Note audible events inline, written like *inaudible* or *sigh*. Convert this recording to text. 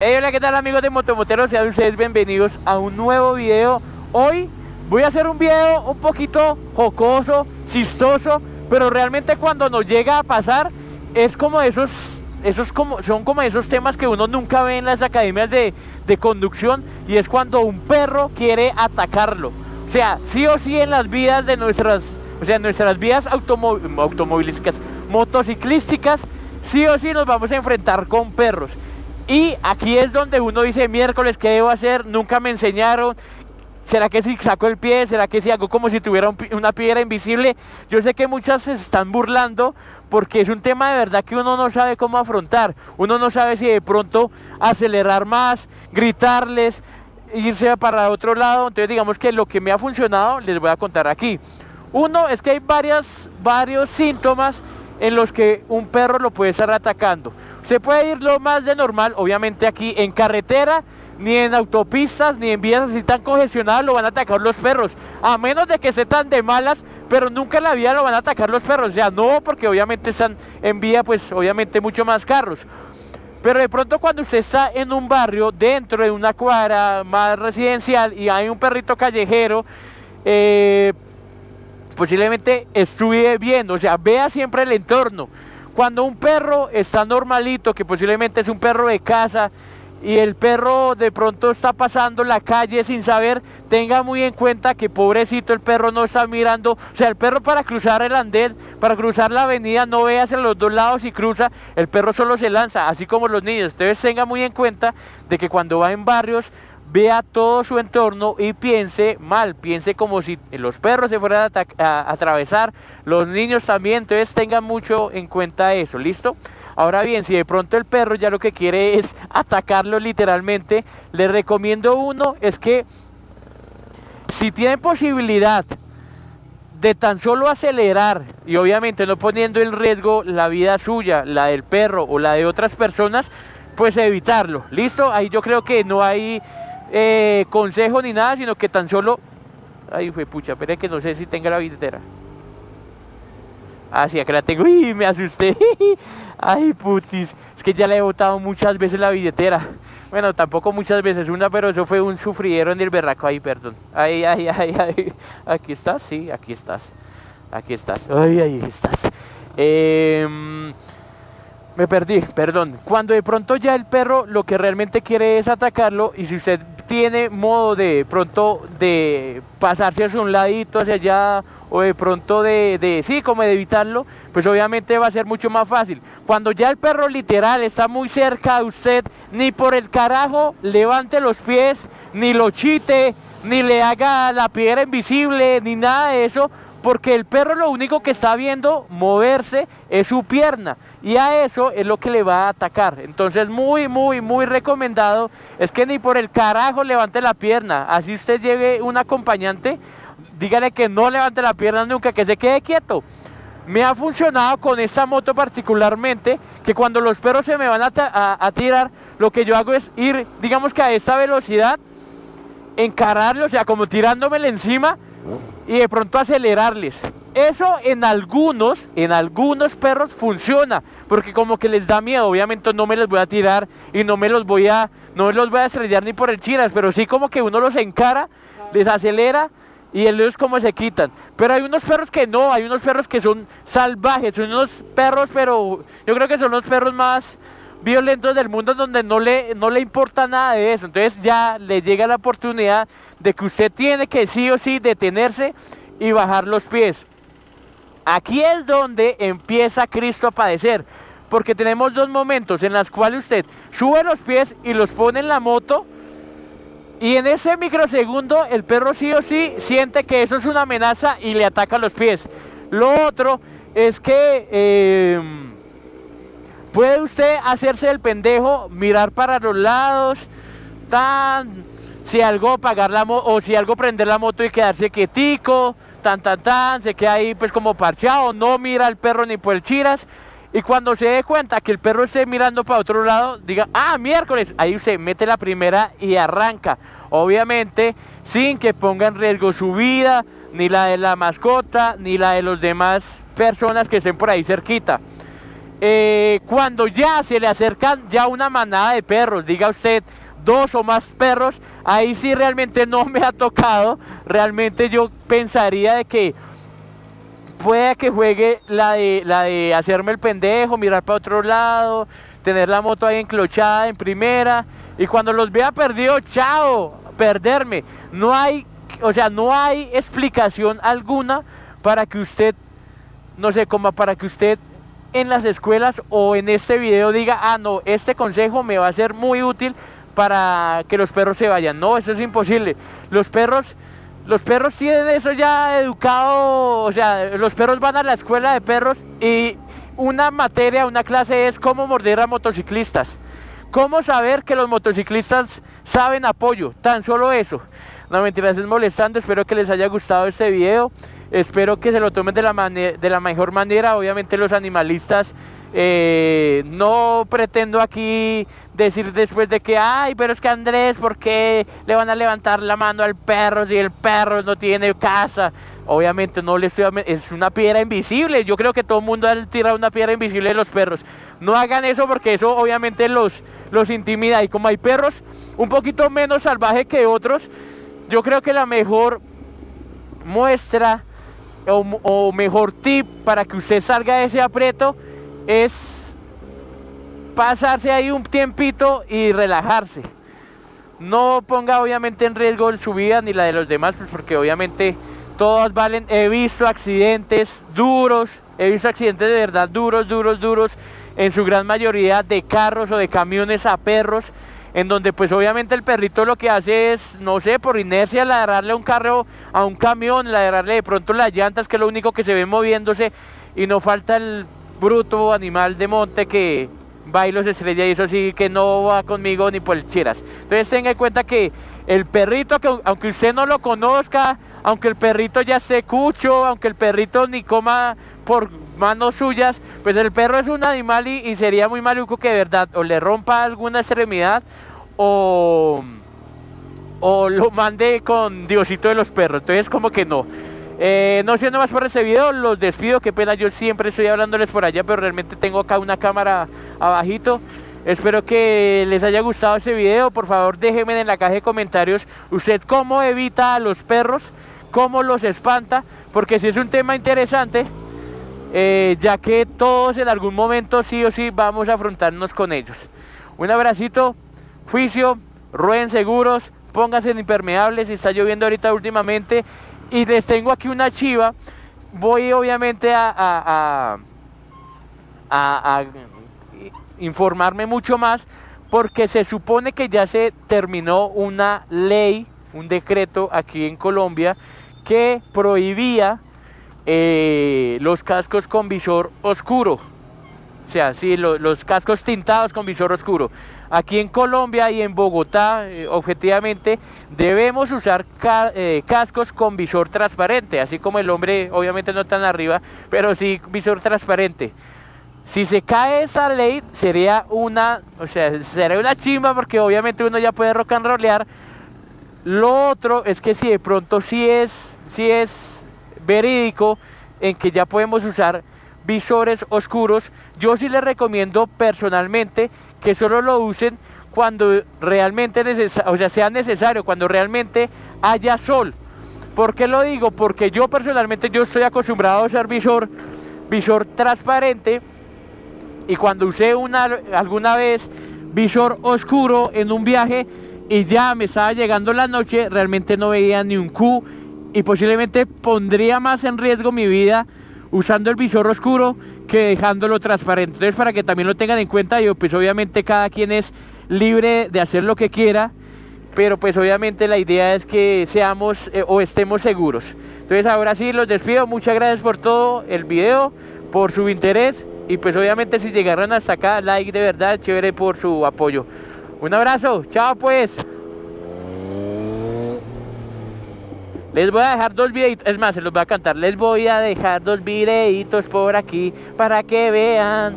Hey, hola, ¿qué tal amigos de Motomoteros? Sean ustedes bienvenidos a un nuevo video. Hoy voy a hacer un video un poquito jocoso, chistoso, pero realmente cuando nos llega a pasar es como esos, esos como, son como esos temas que uno nunca ve en las academias de, de conducción y es cuando un perro quiere atacarlo. O sea, sí o sí en las vidas de nuestras, o sea, en nuestras vidas automovilísticas, motociclísticas, sí o sí nos vamos a enfrentar con perros. Y aquí es donde uno dice, miércoles, ¿qué debo hacer? Nunca me enseñaron. ¿Será que si saco el pie? ¿Será que si hago como si tuviera una piedra invisible? Yo sé que muchas se están burlando porque es un tema de verdad que uno no sabe cómo afrontar. Uno no sabe si de pronto acelerar más, gritarles, irse para otro lado. Entonces digamos que lo que me ha funcionado les voy a contar aquí. Uno es que hay varias, varios síntomas en los que un perro lo puede estar atacando. Se puede ir lo más de normal, obviamente aquí en carretera, ni en autopistas, ni en vías así tan congestionadas lo van a atacar los perros. A menos de que se tan de malas, pero nunca en la vida lo van a atacar los perros. O sea, no, porque obviamente están en vía, pues obviamente mucho más carros. Pero de pronto cuando usted está en un barrio, dentro de una cuadra más residencial y hay un perrito callejero, eh, posiblemente estuve viendo, o sea, vea siempre el entorno. Cuando un perro está normalito, que posiblemente es un perro de casa, y el perro de pronto está pasando la calle sin saber, tenga muy en cuenta que pobrecito el perro no está mirando, o sea, el perro para cruzar el andén, para cruzar la avenida, no ve hacia los dos lados y cruza, el perro solo se lanza, así como los niños. Entonces tenga muy en cuenta de que cuando va en barrios vea todo su entorno y piense mal, piense como si los perros se fueran a, atravesar, los niños también, entonces tengan mucho en cuenta eso, ¿listo? Ahora bien, si de pronto el perro ya lo que quiere es atacarlo literalmente, le recomiendo uno, es que si tiene posibilidad de tan solo acelerar y obviamente no poniendo en riesgo la vida suya, la del perro o la de otras personas, pues evitarlo, ¿listo? Ahí yo creo que no hay eh, consejo ni nada, sino que tan solo... Ay, fue pucha, espere que no sé si tenga la billetera. Ah, sí, acá la tengo. ¡Uy, me asusté! *laughs* Ay, putis. Es que ya le he botado muchas veces la billetera. Bueno, tampoco muchas veces una, pero eso fue un sufridero en el berraco. Ay, perdón. Ay, ay, ay, ay. Aquí estás, sí, aquí estás. Aquí estás. Ay, ahí estás. Eh... Me perdí, perdón. Cuando de pronto ya el perro lo que realmente quiere es atacarlo y si usted tiene modo de pronto de pasarse hacia un ladito, hacia allá o de pronto de, de, sí, como de evitarlo, pues obviamente va a ser mucho más fácil. Cuando ya el perro literal está muy cerca de usted, ni por el carajo levante los pies, ni lo chite, ni le haga la piedra invisible, ni nada de eso, porque el perro lo único que está viendo moverse es su pierna y a eso es lo que le va a atacar. Entonces muy, muy, muy recomendado es que ni por el carajo levante la pierna. Así usted lleve un acompañante, dígale que no levante la pierna nunca, que se quede quieto. Me ha funcionado con esta moto particularmente, que cuando los perros se me van a, tirar, lo que yo hago es ir, digamos que a esta velocidad, encararlo, o sea, como tirándomele encima y de pronto acelerarles. Eso en algunos, en algunos perros funciona, porque como que les da miedo, obviamente no me los voy a tirar y no me los voy a, no los voy a estrellar ni por el chiras, pero sí como que uno los encara, les acelera y ellos como se quitan. Pero hay unos perros que no, hay unos perros que son salvajes, son unos perros, pero yo creo que son los perros más violentos del mundo donde no le, no le importa nada de eso. Entonces ya le llega la oportunidad de que usted tiene que sí o sí detenerse y bajar los pies. Aquí es donde empieza Cristo a padecer, porque tenemos dos momentos en los cuales usted sube los pies y los pone en la moto, y en ese microsegundo el perro sí o sí siente que eso es una amenaza y le ataca los pies. Lo otro es que em, puede usted hacerse el pendejo, mirar para los lados, tan si algo pagar la moto o si algo prender la moto y quedarse quietico, tan tan tan, se queda ahí pues como parchado, no mira al perro ni por el chiras. Y cuando se dé cuenta que el perro esté mirando para otro lado, diga, ah, miércoles, ahí usted mete la primera y arranca. Obviamente, sin que ponga en riesgo su vida, ni la de la mascota, ni la de los demás personas que estén por ahí cerquita. Eh, cuando ya se le acercan ya una manada de perros, diga usted dos o más perros, ahí sí realmente no me ha tocado, realmente yo pensaría de que puede que juegue la de, la de hacerme el pendejo, mirar para otro lado, tener la moto ahí enclochada en primera, y cuando los vea perdido, chao, perderme. No hay, o sea, no hay explicación alguna para que usted, no sé, como para que usted en las escuelas o en este video diga, ah, no, este consejo me va a ser muy útil para que los perros se vayan. No, eso es imposible. Los perros, los perros tienen eso ya educado, o sea, los perros van a la escuela de perros y una materia, una clase es cómo morder a motociclistas. Cómo saber que los motociclistas saben apoyo, tan solo eso. No mentiras, es molestando, espero que les haya gustado este video. Espero que se lo tomen de la, de la mejor manera. Obviamente los animalistas, eh, no pretendo aquí decir después de que, ay, pero es que Andrés, ¿por qué le van a levantar la mano al perro si el perro no tiene casa? Obviamente no le estoy... Es una piedra invisible. Yo creo que todo el mundo ha tirado una piedra invisible de los perros. No hagan eso porque eso obviamente los, los intimida. Y como hay perros un poquito menos salvajes que otros, yo creo que la mejor muestra o, mejor tip para que usted salga de ese aprieto es pasarse ahí un tiempito y relajarse. No ponga obviamente en riesgo su vida ni la de los demás, pues porque obviamente todos valen. He visto accidentes duros, he visto accidentes de verdad duros, duros, duros, en su gran mayoría de carros o de camiones a perros en donde pues obviamente el perrito lo que hace es, no sé, por inercia ladrarle a un carro, a un camión, ladrarle de pronto las llantas, que es lo único que se ve moviéndose, y no falta el bruto animal de monte que va y los estrella y eso sí que no va conmigo ni por el chiras. Entonces tenga en cuenta que el perrito, que aunque usted no lo conozca, aunque el perrito ya se cucho, aunque el perrito ni coma por manos suyas, pues el perro es un animal y, sería muy maluco que de verdad o le rompa alguna extremidad o, o lo mande con Diosito de los perros. Entonces como que no. Eh, no siendo más por ese video, los despido, qué pena, yo siempre estoy hablándoles por allá, pero realmente tengo acá una cámara abajito. Espero que les haya gustado ese video, por favor déjenme en la caja de comentarios usted cómo evita a los perros, cómo los espanta, porque si es un tema interesante, eh, ya que todos en algún momento sí o sí vamos a afrontarnos con ellos. Un abracito, juicio, rueden seguros, pónganse en impermeables, está lloviendo ahorita últimamente y les tengo aquí una chiva. Voy obviamente a, a, a, a informarme mucho más porque se supone que ya se terminó una ley, un decreto aquí en Colombia que prohibía eh, los cascos con visor oscuro. O sea, sí, los cascos tintados con visor oscuro. Aquí en Colombia y en Bogotá, eh, objetivamente, debemos usar eh, cascos con visor transparente, así como el hombre, obviamente no tan arriba, pero sí visor transparente. Si se cae esa ley, sería una, o sea, sería una chimba porque obviamente uno ya puede rock and rollear. Lo otro es que si de pronto sí es, sí es verídico en que ya podemos usar visores oscuros. Yo sí les recomiendo personalmente que solo lo usen cuando realmente o sea, sea necesario, cuando realmente haya sol. ¿Por qué lo digo? Porque yo personalmente yo estoy acostumbrado a usar visor, visor transparente y cuando usé una, alguna vez visor oscuro en un viaje y ya me estaba llegando la noche, realmente no veía ni un Q y posiblemente pondría más en riesgo mi vida usando el visor oscuro que dejándolo transparente. Entonces para que también lo tengan en cuenta, yo pues obviamente cada quien es libre de hacer lo que quiera, pero pues obviamente la idea es que seamos eh, o estemos seguros. Entonces ahora sí los despido, muchas gracias por todo el video, por su interés y pues obviamente si llegaron hasta acá, like de verdad, chévere por su apoyo. Un abrazo, chao pues. Les voy a dejar dos videitos, es más, se los voy a cantar. Les voy a dejar dos videitos por aquí para que vean